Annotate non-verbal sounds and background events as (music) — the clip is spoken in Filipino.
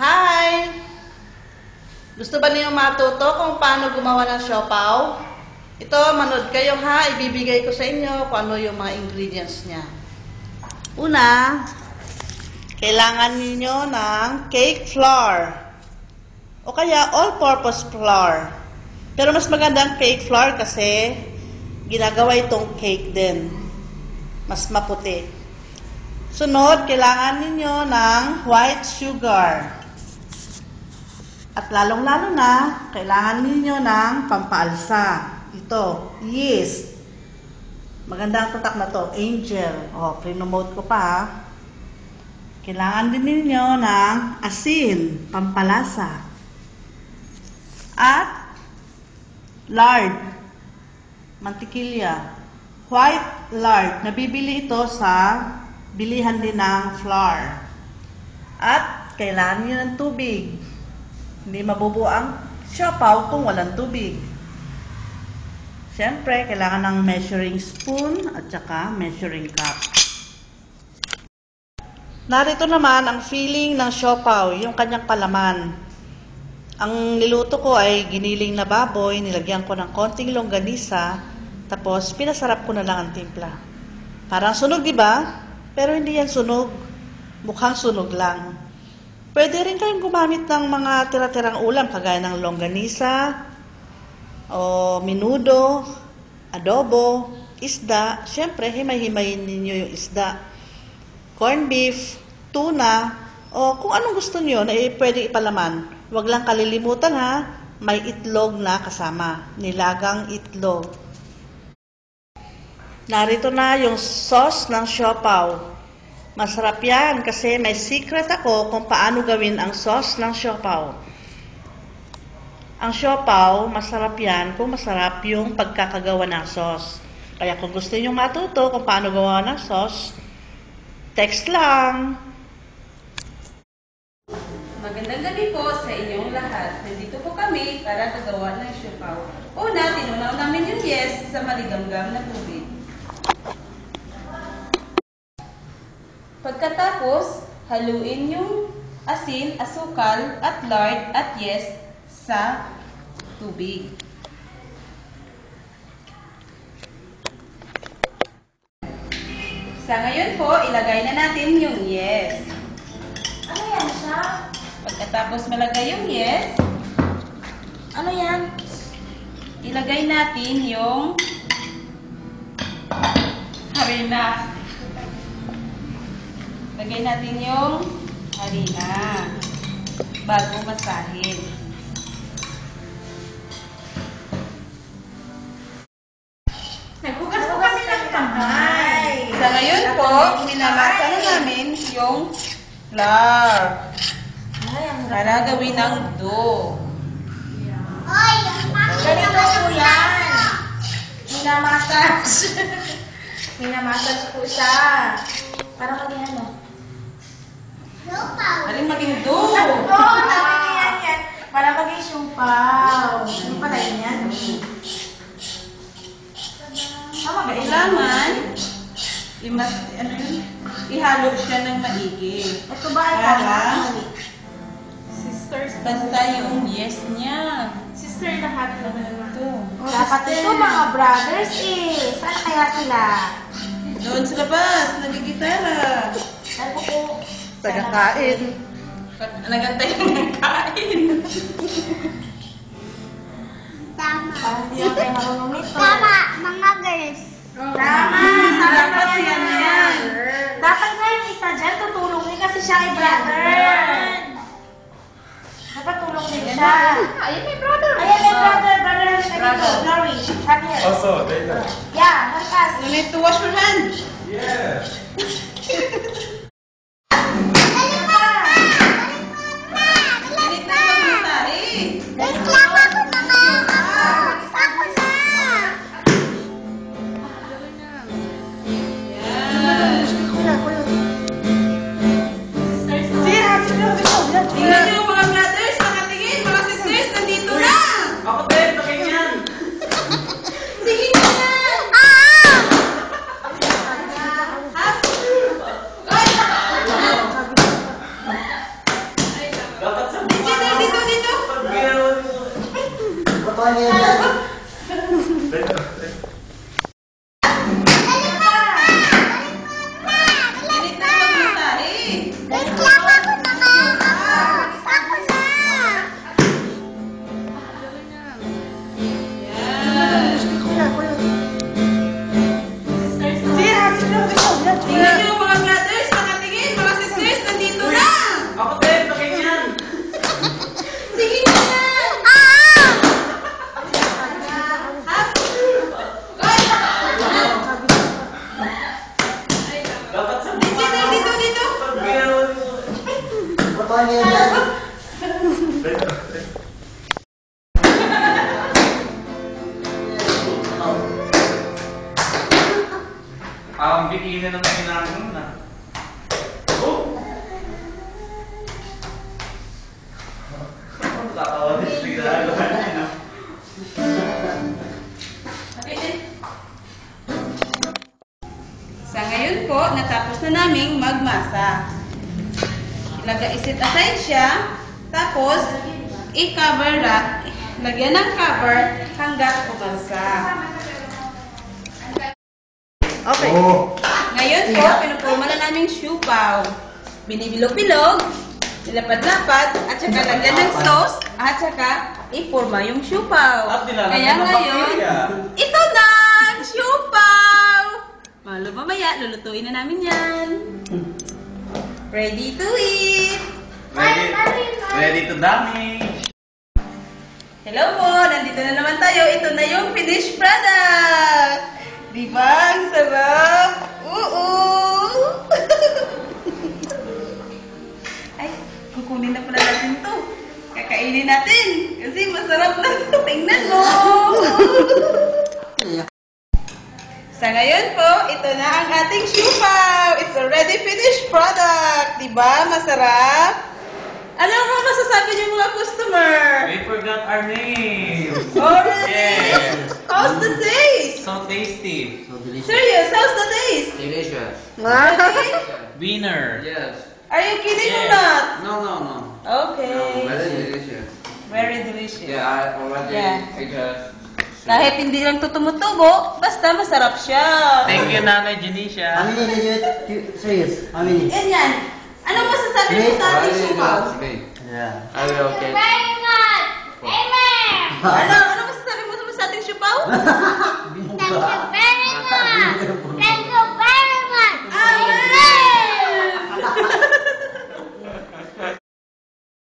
Hi! Gusto ba niyo matuto kung paano gumawa ng siopaw? Ito, manood kayo ha. Ibibigay ko sa inyo kung ano yung mga ingredients niya. Una, kailangan ninyo ng cake flour. O kaya all-purpose flour. Pero mas maganda ang cake flour kasi ginagawa itong cake din. Mas maputi. Sunod, kailangan ninyo ng white sugar. At lalong-lalo na, kailangan ninyo ng pampaalsa. Ito, yeast. Maganda ang tatak na to, angel. O, pre-nomote ko pa. Kailangan din ninyo ng asin, pampalasa. At lard, mantikilya. White lard, nabibili ito sa bilihan din ng flour. At kailangan nyo ng tubig. Hindi mabubuo ang siopaw kung walang tubig. Siyempre, kailangan ng measuring spoon at saka measuring cup. Narito naman ang filling ng siopaw, yung kanyang palaman. Ang niluto ko ay giniling na baboy, nilagyan ko ng konting longganisa, tapos pinasarap ko na lang ang timpla. Parang sunog, di ba? Pero hindi yan sunog. Mukhang sunog lang. Pwede rin kayong gumamit ng mga tira-tirang ulam kagaya ng longganisa, o minudo, adobo, isda. Siyempre, himay-himayin ninyo yung isda. Corn beef, tuna, o kung anong gusto niyo na pwede ipalaman. Huwag lang kalilimutan ha, may itlog na kasama. Nilagang itlog. Narito na yung sauce ng siopaw. Masarap yan kasi may secret ako kung paano gawin ang sauce ng siopaw. Ang siopaw, masarap yan kung masarap yung pagkakagawa ng sauce. Kaya kung gusto niyo matuto kung paano gawa ng sauce, text lang. Magandang gabi po sa inyong lahat. Nandito po kami para gagawa ng siopaw. Una, tinunaw namin yung yes sa maligamgam na tubig. Pagkatapos, haluin yung asin, asukal, at lard at yes sa tubig. Sa ngayon po, ilagay na natin yung yes. Ano yan siya? Pagkatapos malagay yung yes, Ano yan? ilagay natin yung harina. Lagay natin yung harina bago masahin. Naghugas po kami ng kamay. Sa ngayon po, minamasa na namin yung flour ang para gawin ng dough. Ganito po yan. Minamassage. (laughs) Minamassage po siya. Para maging ano? Aling maging dough. Oo, sabi ko yan yan. Para maging siumpaw. Ano pala yun yan? Tama ba? Kailangan, imas, ano yun, ihalo siya ng maigi. Ito ba ay Para? Sisters, basta yung yes niya. Sister lahat naman Ito. Dapat ito mga brothers eh. Saan kaya sila? Doon sa labas, nagigitara. Saan po po? Tagakain. Nagantay ng kain. Nito. Tama, mga girls. Tama! Dapat yan yan. Dapat nga yung isa dyan, tutulong din kasi siya ay brother. Dapat tulong din siya. Ayun, may brother. Ayan, may brother, brother, dito. Brother. Glory, come here. Also, later. Yeah, halika. You need to wash your hands. Yeah. (laughs) Tatawa din? Okay, eh. Sa ngayon po, natapos na naming magmasa. Nag-isit aside siya, tapos i-cover wrap, lagyan ng cover hanggat pumalsa. Okay. Oo. Ngayon po, pinupurma na namin siupaw. Binibilog-bilog, nilapad-lapad, at saka lagyan ng sauce, at saka ipurma yung siupaw. At nilalagyan Kaya ng ngayon, bakterya. ito na ang siupaw! Malo mamaya, lulutuin na namin yan. Ready to eat! Ready, ready to damage. Hello po! Nandito na naman tayo. Ito na yung finished product! Di ba? Ang sarap! Oo! (laughs) Kukunin na pala natin to. Kakainin natin. Kasi masarap na to. Tingnan mo! (laughs) Sa ngayon po, ito na ang ating siupaw. It's already finished product. Di ba? Masarap? Ano mo masasabi niyo mga customer? We forgot our name. Already? Yes. How's the taste? So tasty. So delicious. Serious, how's the taste? Delicious. (laughs) Winner. Yes. Are you kidding or not? No, no, no. Okay. Very delicious. Very delicious. Yeah, I already Yeah. ate it. Kahit hindi lang to tumutubo, basta masarap siya. Thank you, Nanay How Janisha. many did you eat? Serious? How many? Yan yan. Ano masasabi mo sa ating Very sumaw? Yeah. I will okay. Ano? Ano masasabi mo sa ating siupaw?